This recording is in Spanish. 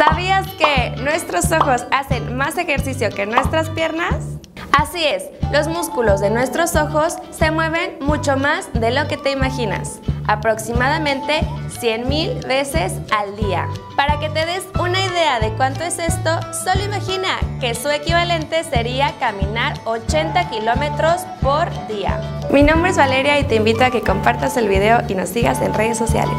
¿Sabías que nuestros ojos hacen más ejercicio que nuestras piernas? Así es, los músculos de nuestros ojos se mueven mucho más de lo que te imaginas, aproximadamente 100.000 veces al día. Para que te des una idea de cuánto es esto, solo imagina que su equivalente sería caminar 80 kilómetros por día. Mi nombre es Valeria y te invito a que compartas el video y nos sigas en redes sociales.